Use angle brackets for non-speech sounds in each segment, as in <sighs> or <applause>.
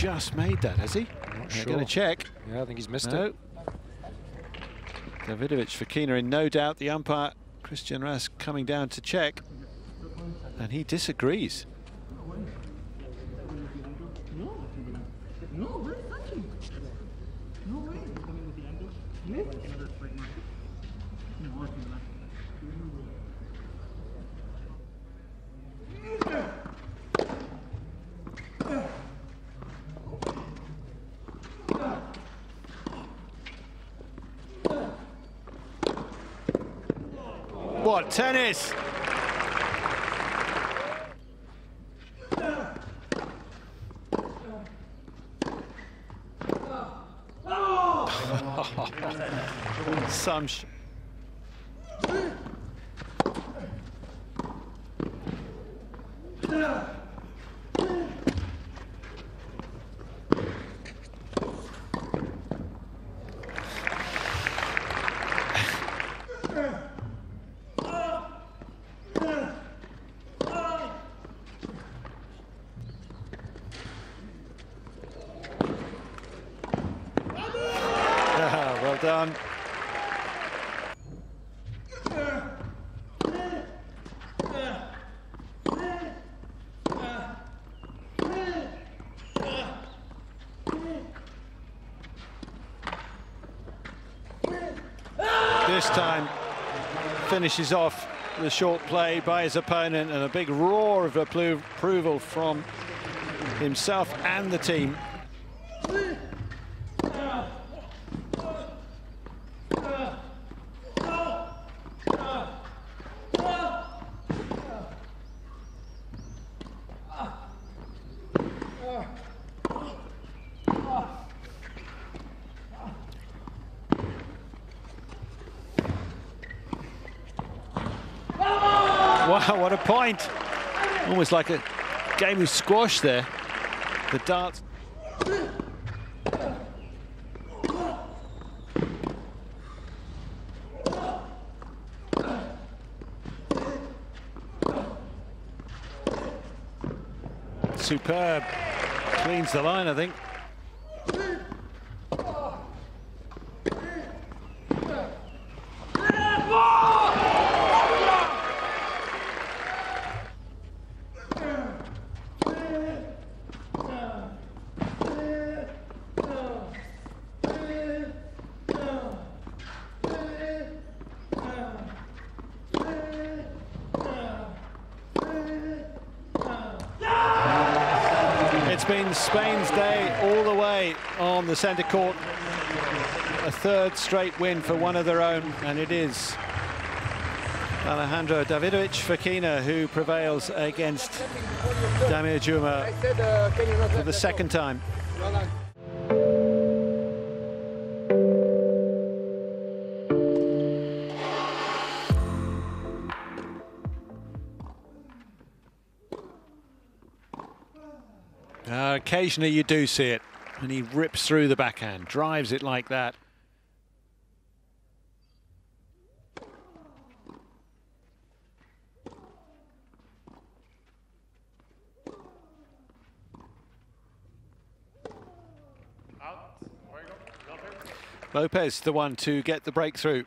just made that, has he? Not They're sure. going to check. Yeah, I think he's missed No. it. Davidovich Fokina in no doubt. The umpire, Christian Rask, coming down to check. And he disagrees. No, very touching. No way. Me? What tennis? <laughs> Some. Done. This time finishes off the short play by his opponent and a big roar of approval from himself and the team. Wow, what a point. Almost like a game of squash there. The darts. Superb. Cleans the line, I think. Spain's day all the way on the centre court. A third straight win for one of their own, and it is Alejandro Davidovich Fokina who prevails against Damir Dzumhur for the second time. Occasionally you do see it, and he rips through the backhand, drives it like that. Lopez, the one to get the breakthrough.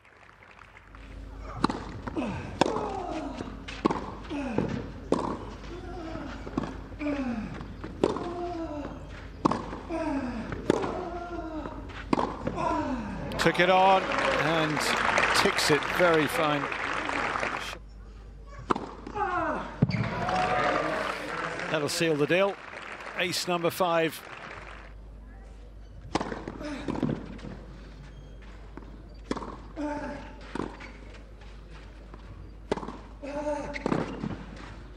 Took it on and ticks it very fine. That'll seal the deal. Ace number five.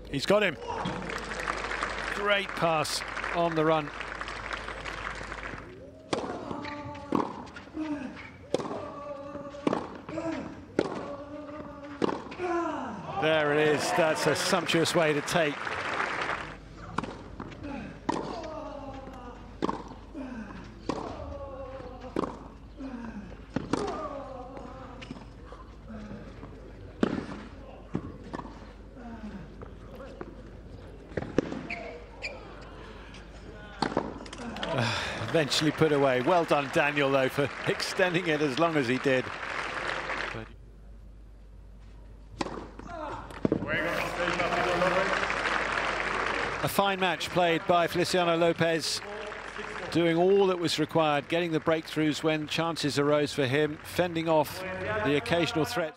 He's got him. Great pass on the run. There it is. That's a sumptuous way to take. <sighs> eventually put away. Well done, Daniel, though, for <laughs> extending it as long as he did. But a fine match played by Feliciano Lopez, doing all that was required, getting the breakthroughs when chances arose for him, fending off the occasional threat.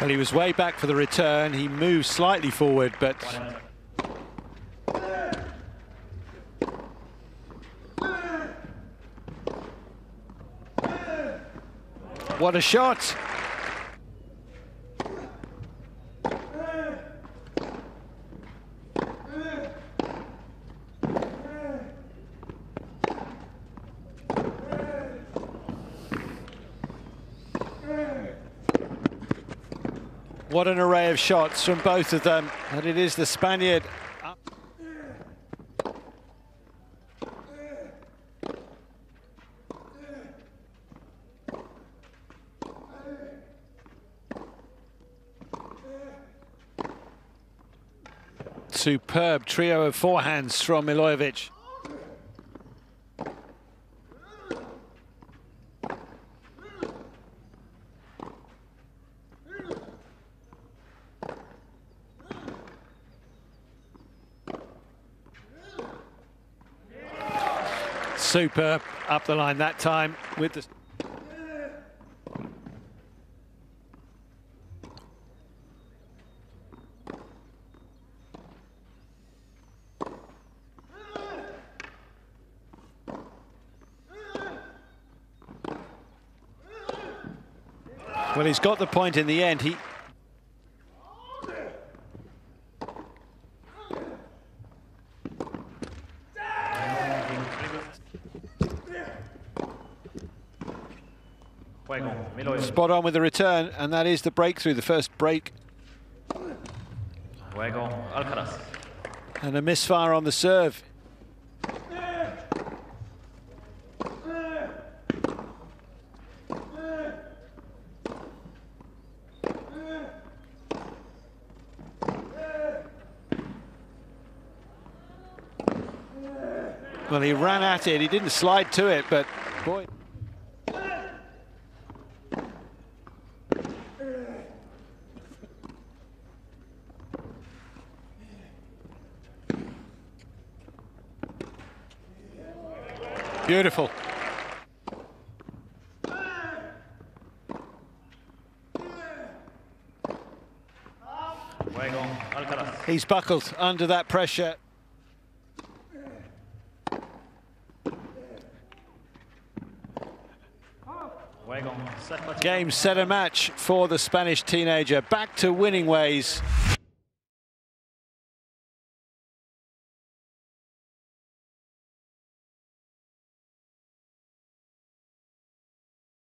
Well, he was way back for the return. He moved slightly forward, but What a shot! What an array of shots from both of them. And it is the Spaniard Superb trio of forehands from Milojevic. Superb up the line that time with the Well, he's got the point in the end. He Spot on with the return, and that is the breakthrough, the first break. And a misfire on the serve. Well, he ran at it. He didn't slide to it, but boy. Beautiful. He's buckled under that pressure. Game, set, and match for the Spanish teenager. Back to winning ways.